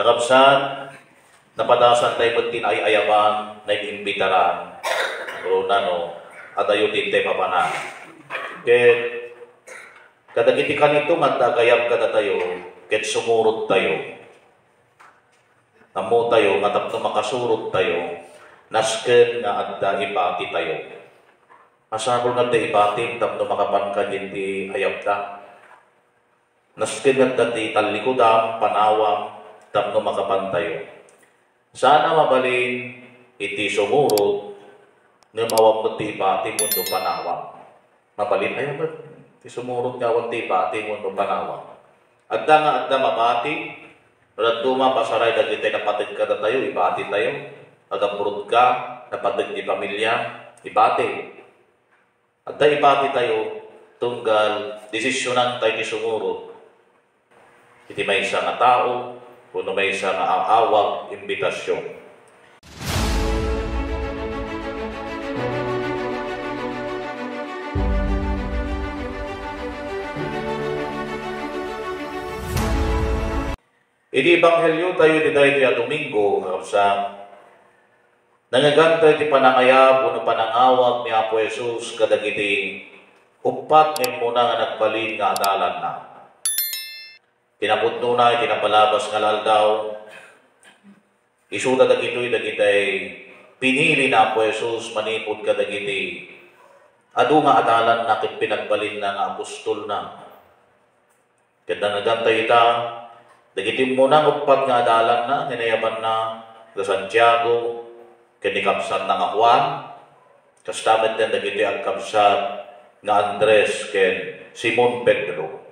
Nakapsan, napadasan tayo mo tinayayaman, nag-imbitaran, o nano, at ayutin tayo papanan. Kaya, kadagiti ka nito, magdagayam kada tayo, ket sumurot tayo. Namo tayo, matap na makasurot tayo, nasken nga adda ipati tayo. Masabol nga ipati, tap na makapankan hindi ayap da. Nasken nga da di talikudam, panawam, tap na makapantayo. Sana mabalin, iti sumurot, nga mawag ti ipati mundo panawam. Mabalin, ayaw ba, ti sumurot nga wag ti ipati mundo panawam. Adda nga adda mabati, Rad duma pasaray dagiti napatid ka na tayo, ibati tayo. Agapurod ka, napatid ni pamilya, ibati. At da ibati tayo, tunggal, desisyonan tayo ni sumuro. Iti may isa nga tao, kuno may isa nga awag, imbitasyon. Iti Ebanghelyo tayo ti dahi ti Domingo, sa nangagantay ti panangayab o panangawag ni Apo Jesus kadagiti upat ng muna nga nagbalin nga adalan na. Tinapot na, tinapalabas nga laldaw, isuda dagitoy dagitay pinili na Apo Jesus manipod kadagiti adu nga adalan na kit pinagbalin na nga apostol na. Kada nagantay ita, Dagiti mo na upat nga adalan na, ninayaban na sa Santiago, kinikapsat na nga Juan, kastamet din dagiti ang kapsat nga Andres ken Simon Pedro.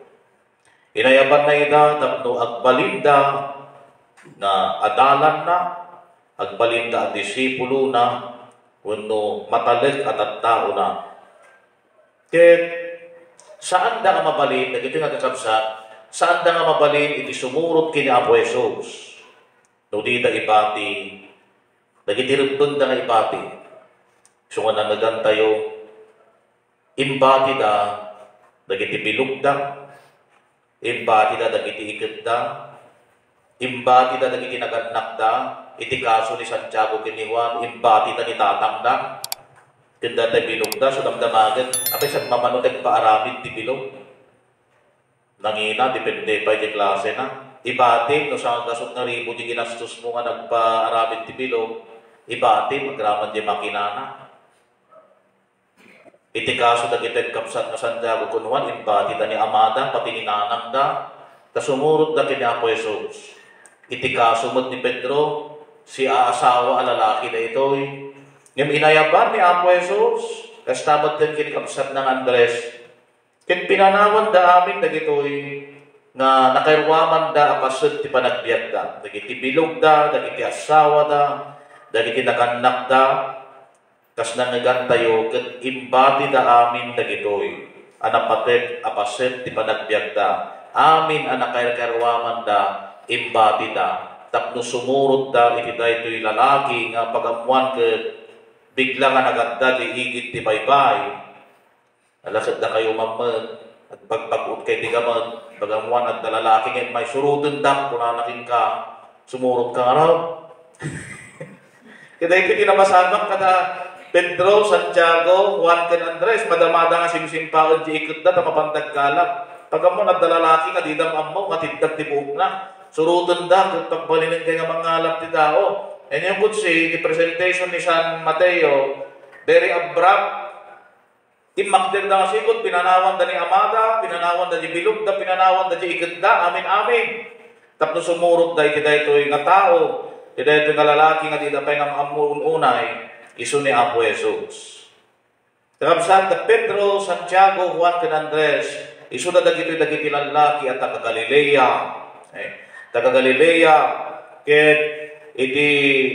Inayaban na ida tapno agbalinda na adalan na, agbalinda at disipulo na, kuno matalit at at tao na. Ket saan da nga mabalin, dagiti nga kakapsat, saan da nga mabalin iti sumurot kini Apo Jesus. No di da ipati, nagitiribdon da nga ipati. So nga nanagan tayo, imbati da, dagiti bilog da, imbati da, dagiti ikit da, imbati da, dagiti naganak da, iti kaso ni Santiago kini Juan, imbati da ni tatang da, kanda tayo bilog da, so damdamagan, apay sa mamanotag paaramid ti bilog, Nangina, depende pa di klase na. Ibati, no sa gasot na ribo di ginastos mo nga nagpa-aramid ti bilog, ibati, magraman di makinana. Iti kaso da kita kapsat nga Santiago kunuan, ibati da ni Amada, pati ni Nanang da, kasumurot da kini Apo Jesus. Iti kaso mo ni Pedro, si aasawa alalaki na ito'y, yung inayaban ni Apo Jesus, kastabat din kini kapsat ng Andres, Ken pinanawan da amin dagitoy nga nakairwaman da apasod ti panagbiag da. Dagiti bilog da, dagiti asawa da, dagiti nakanak da, kas nangagantayo ket imbati da amin dagitoy. Anapatek apasod ti panagbiag da. Amin ang nakairwaman da, imbati da. Tapno sumurot da iti daytoy lalaki nga pagamuan ket bigla nga nagadda ti higit ti baybay Alakad na kayo mamad, at pagpag-ut kay di gamad, bagamuan at nalalaki ngayon may surutun dam, kung nanakin ka, sumurot ka araw. Kaya ito kinamasamang kada Pedro, Santiago, Juan, ken Andres, madamada nga simsimpaon di ikot na, tapapandag kalap. Pagamo na dalalaki nga di damam mo, matiddag ti buhok na. Surutun da, kung pagbalinin kay nga mga alap ti tao. And could see, the presentation ni San Mateo, very abrupt, Imakdir da nga sikot, pinanawan da ni Amada, pinanawan da di Bilog da, pinanawan da di Ikit da, amin amin. Tapno sumurot da iti ito nga tao, ito nga lalaki nga di pa nga amun iso ni Apo Jesus. Kapsan da Pedro, Santiago, Juan, ken Andres, iso da dagito dagiti lalaki at taga Galilea. Eh, taga Galilea, ket iti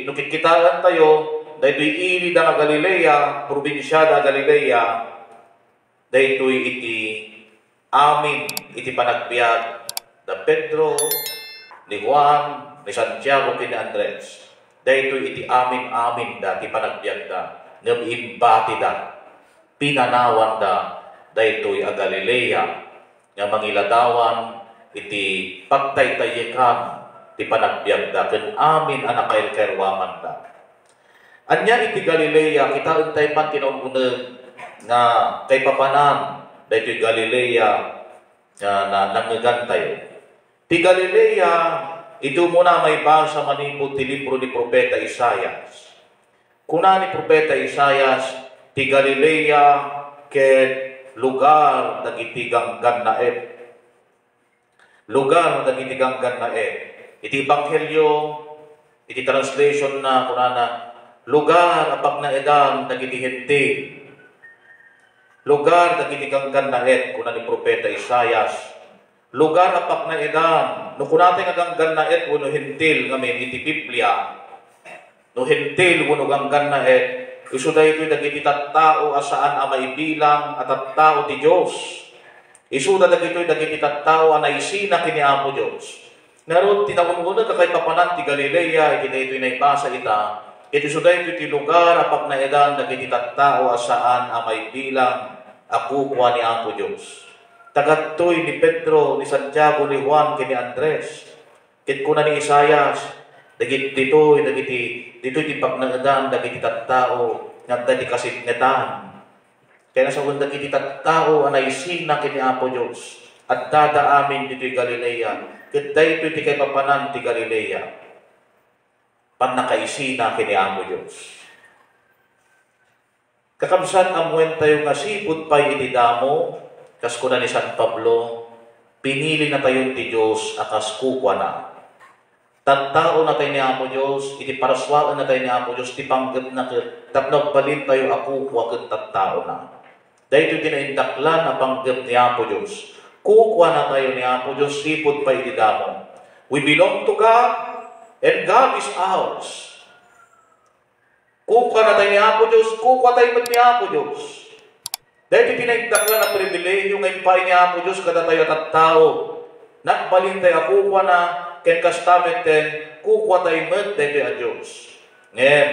nukikitaan tayo, da ito'y ili da nga Galilea, probinsya da Galilea, daytoy iti amin iti panagbiag da Pedro ni Juan ni Santiago kini Andres daytoy iti amin amin da ti panagbiag da ngem imbati da pinanawan da daytoy a Galilea nga mangiladawan iti pagtaytayekan ti panagbiag da, ken amin anak kay kerwaman da. Anya iti Galilea, kita untay man tinumunag nga kay papanan, dahil Galilea uh, na nangagantay. Ti Galilea, ito muna may basa manipod ti libro ni Propeta Isayas. Kuna ni Propeta Isayas, ti Galilea ket lugar dagitigang gannaet. Lugar dagitigang gannaet. Iti Ebanghelyo, iti translation na kunana, lugar apag na edan dagiti hente. Lugar dagitigang gannaet kuna ni Propeta Isayas lugar apak na edan. No kunate nga ganggan na et uno hintil nga may iti Biblia. No hintil uno ganggan na et. Isu da ito dagiti tattao asaan a maibilang at tattao ti Diyos. Isu da dagito dagiti tattao a naisina kini Apo Diyos. Naroon tinawag ka kay papanan ti Galilea, iti da ito naibasa ita. Iti suda ito ti lugar apak na edan dagiti tattao asaan a maibilang ako kwa ni Apo Diyos. Tagattoy ni Pedro, ni Santiago, ni Juan, kini Andres. Kit kuna ni Isayas, dagit dito, dagiti, dito ti pagnangadan, dagiti tattao, nga di kasinnetan. Kaya sa wanda kiti tattao, anay sina kini Apo Diyos, at dada amin dito Galilea. Kit dito ti kay papanan ti Galilea. Pan nakaisina kini Apo Diyos. Kakamsan amuen tayo nga sipot pa'y inidamo, Kas kuna ni San Pablo, pinili na tayo ti Diyos akas kukwa na. Tattao na tayo ni Apo Diyos, iti paraswaan na tayo ni Apo Diyos, ti panggap na tapnog balin tayo ako kwa kat tattao na. Dahil ito tinaindaklan na panggap ni Apo Diyos. Kukwa na tayo ni Apo Diyos, sipot pa itidamo. We belong to God, and God is ours. Kukwa na tayo ni Apo Diyos, kukwa tayo ni Apo Diyos. Dahil pinagdakla na pribilehyo ngayon pa niya Apo Diyos kada tayo at tao. Nakbalintay ako kwa na ken kastamit ten kukwa tayo met tayo a Diyos. Ngayon,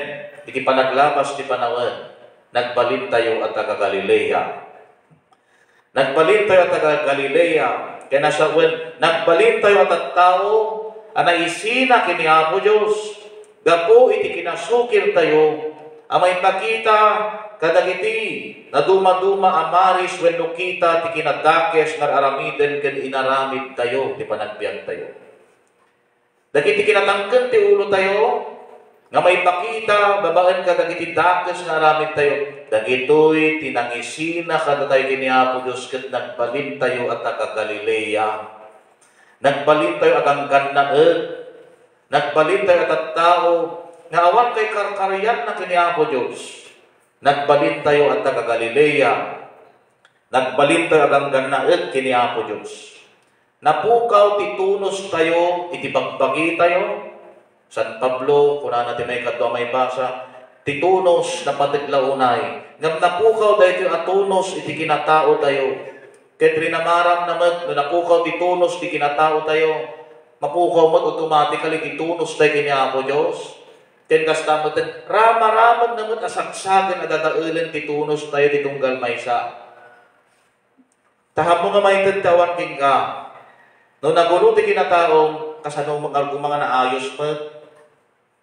iti panaglabas ti panawan, nagbalin at taga Galilea. Nagbalin at taga Galilea. Kaya nasa wen, nagbalin tayo at tao, anaisina kini Apo Diyos. Gapo iti kinasukir tayo, amay pakita kadagiti na duma-duma amaris when kita ti kinadakes nga aramiden ken inaramid tayo ti panagbiag tayo. Dagiti kinatangken ti ulo tayo nga may pakita babaan ka dagiti dakes nga aramid tayo. Dagitoy tinangisina kada tayo kini Apo Dios ket nagbalin tayo at taga Galilea. Nagbalin tayo agang gannaet. Nagbalin tayo at tao nga awan kay karkaryan na kini Apo Dios Nagbalin tayo at taga Galilea. Nagbalin tayo agang ganaet kini Apo Diyos. Napukaw titunos tayo, itibagbagi tayo. San Pablo, kuna natin may kadwa may basa, titunos na patiglaunay. Ngam napukaw tayo atunos, iti kinatao tayo. Kaya trinamaram naman, no napukaw titunos, iti kinatao tayo. Mapukaw mo automatically titunos tayo kini Apo Diyos. Ken kastamatan, rama-ramag naman asaksagan na dadaulan titunos tayo ditong galmaysa. Tahap mo nga may tantawan king ka. No nagulo ti kinataong kasano mga mga naayos pa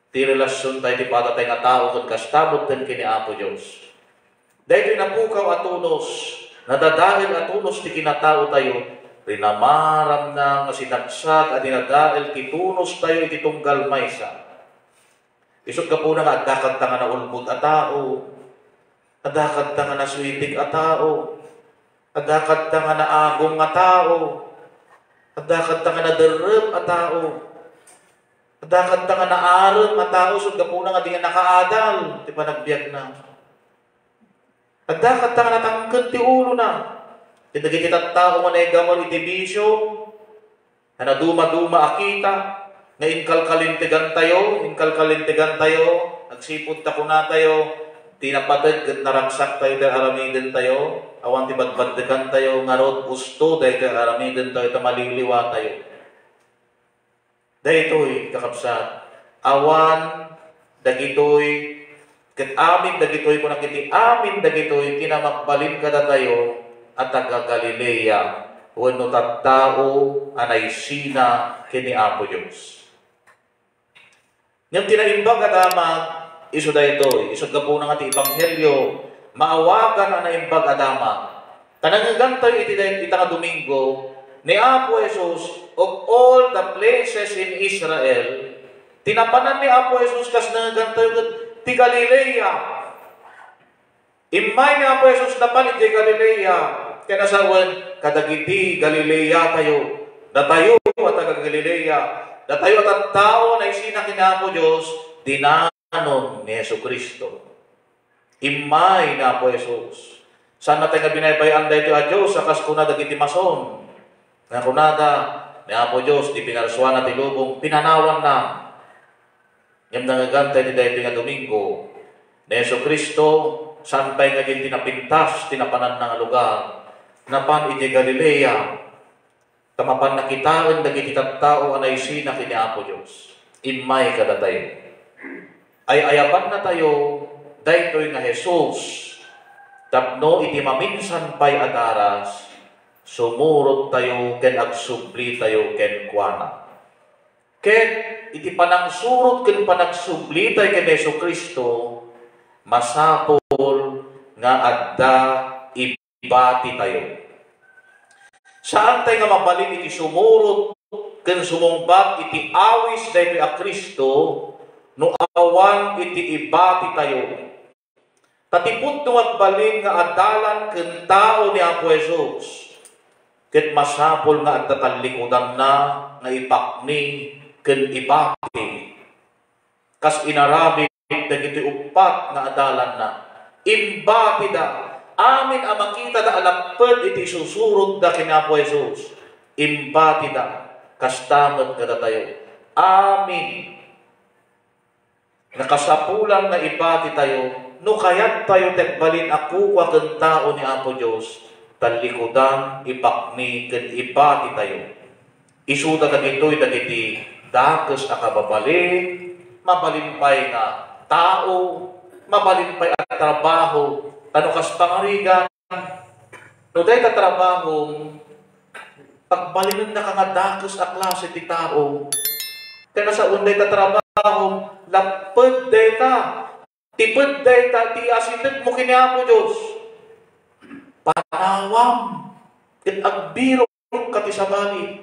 ti relasyon tayo ti pata nga tao kung kastabot ten kini Apo Diyos. Dahil napukaw atunos, nadadahil atunos ti kinatao tayo, rinamaram na nga sinagsak at dinadahil titunos tayo iti tunggal maysa Isot ka po na nga, adakad ta nga na ulbod a tao. Adakad ta nga na switig a tao. Adakad ta nga na agong a tao. Adakad ta nga na derep a tao. Adakad ta nga na aron a tao. Isot ka po na nga di nga nakaadal. Di ba nagbiag na? Adakad ta nga na tangkad ti ulo na. Tinagin kita tao nga na igamal iti bisyo. Na naduma-duma akita nga inkalkalintigan tayo, inkalkalintigan tayo, nagsipod ta kuna tayo, tinapatid kat tayo dahil aramidin tayo, awan ti badbaddekan tayo, ngarot gusto dahil kay aramidin tayo, tamaliliwa tayo. Dahil ito'y kakapsat, awan, dagitoy, kat amin dagitoy ko nakiti, amin dagitoy, kinamagbalin kada tayo, at taga Galilea, wano tattao, anay sina, kini Apo Diyos. Yung tinaimbag at amag, iso da ito, iso ka po ng ati Ebanghelyo, maawagan na naimbag at amag. Tanangagantayo iti iti nga Domingo, ni Apo Jesus, of all the places in Israel, tinapanan ni Apo Jesus kas nangagantayo ti Galilea. Imay ni Apo Jesus na panit ti Galilea, kaya nasawan, kadagiti Galilea tayo, natayo at taga Galilea, natayo at tao na isina kinapo Diyos, dinanon ni Yesu Kristo. Imay na Apo Jesus. Sana tayo nga binaybayan dahil a Diyos, sakas kuna dagiti mason. Nga kunada, ni Apo Diyos, di pinarsuan na tilubong, pinanawan na. Yung nangagantay ni dahil nga Domingo, ni Yesu Kristo, saan tayo nga din tinapintas, tinapanan ng lugar, napan iti Galilea, tamapan nakitaan dagiti tao anay sina kini Apo Dios. Imay kada tayo. Ay ayapan na tayo daytoy nga Jesus. Tapno iti maminsan pay adaras sumurot tayo ken agsubli tayo ken kuana. Ken iti panangsurot ken panagsubli tayo ken Yesu Kristo masapol nga adda ibati tayo. Saan tayo nga mabalin iti sumurot ken sumumbag iti awis daytoy a Kristo no awan iti ibati tayo. Tatipot no agbalin nga adalan ken tao ni Apo Jesus. Ket masapol nga at tatalikudan na nga ipakni ken ibati. Kas inarabi dagiti upat nga adalan na. Imbati da amin ang makita da alapad iti susurod da kinapo Jesus. Imbati da, kastamat kada tayo. Amin. Nakasapulang na ibati tayo, no kayat tayo tekbalin ako kwa tao ni Apo Diyos, talikudan, ipakni, ken ibati tayo. Isuda dagitoy dagiti dakes na kababalin, mabalimpay nga tao, mabalimpay at trabaho, Ano kas pangarigan, no day ka trabaho, pagbalingan na kangadakos a klase ti tao, kaya sa unday ka trabaho, lapad day ta, tipad day ta, ti asinag mo kiniapo Diyos. Panawam, ket agbiro ka ti sabali.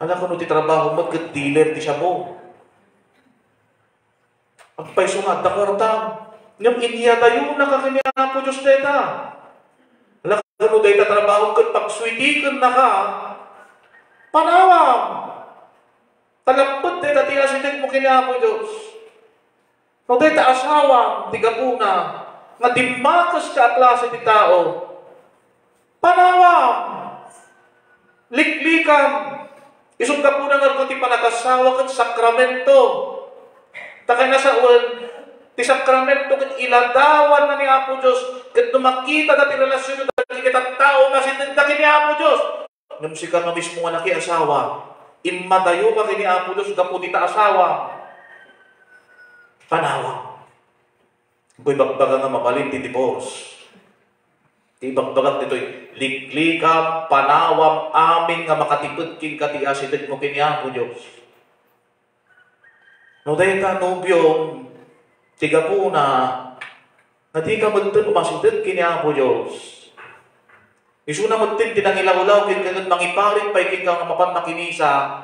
Alam ko no ti trabaho, magkadiler ti sabo. Ang paiso nga, dakartam, Ngam iniya tayo na kakiniya po Diyos deta. Ko deta trabaho kat pagswitikan na ka, panawam. Talampot deta tiya sinig mo kiniya po Diyos. No deta asawa, tiga puna, nga dimakas ka klase ti tao, panawam. Liklikam. Isong ka po na nga ti panakasawa kat sakramento. Takay na sa uwan, ti sakramento ket iladawan na ni Apo Dios ket dumakita da ti relasyon da kita tao masinda kini Apo Dios ngem sika nga mismo nga naki asawa immadayo ka kini Apo Dios gapu ti asawa. Panawa. Boy bagbaga nga mabalin ti divorce ti bagbagat ditoy liklika panawam amin nga makatipid king katiasideg mo kini Apo Dios No dahil ka nobyong Tiga po na, na di ka magtun umasudad kini Apo Diyos. Isu na magtin tinangilaw-law kin kagat mangiparit pa ikin kang mapan makinisa,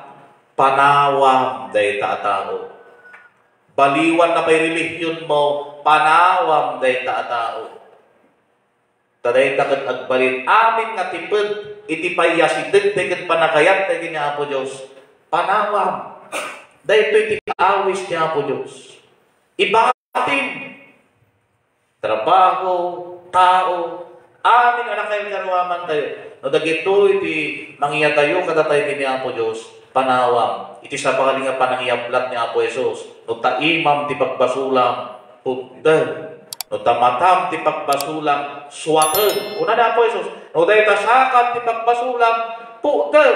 panawam day taatao. Baliwan na pay relihiyon mo, panawam day taatao. Taday takat agbalin, amin nga tipid, iti payasidid, takat panakayat, tayo ni Apo Diyos. Panawam. Dahil ito iti awis ni Apo Diyos. Iba atin. Trabaho, tao, amin anak kayo karuaman tayo. No dagito iti mangyatayo kada tayo ni Apo Dios panawam. Iti sa pakalinga panangyaplat ni Apo Jesus. No taimam ti pagbasulang pugdan. No tamatam ti pagbasulang suwatan. Una na Apo Jesus. No dahil tasakan ti pagbasulang pugdan.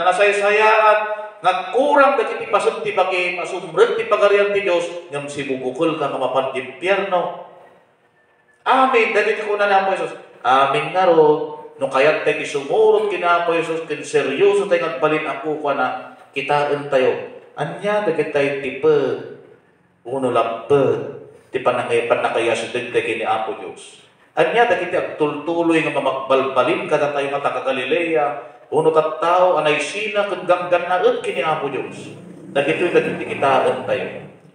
Na nasaysayaan nagkurang dagiti pasag ti bagi masumreg ti pagarian ti Dios ngam sibubukol ka mapan ti impyerno. Amen. Dagiti kuna na po Jesus. Amen nga ro. No kayat tayo sumurot kina po Jesus kin seryoso tayo nagbalin ako kwa na kitaan tayo. Anya dagitay tipe uno lampet ti panangay panakaya sa dagdag ni Apo Diyos. Anya dagiti agtultuloy nga mamakbalbalin kada tayo mata ka Galilea uno tattao anay sina ken gangganaen kini Apo Diyos. Dagitoy dagiti kitaan tayo.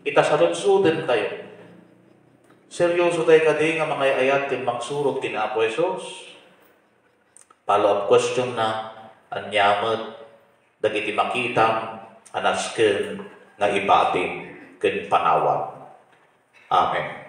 Ita saludsuden tayo. Seryoso tayo kadi nga mga ayat kin magsurot kin Apo Jesus. Follow-up question na anyamet dagiti makitam anasken nga ibatin ken panawan. Amen.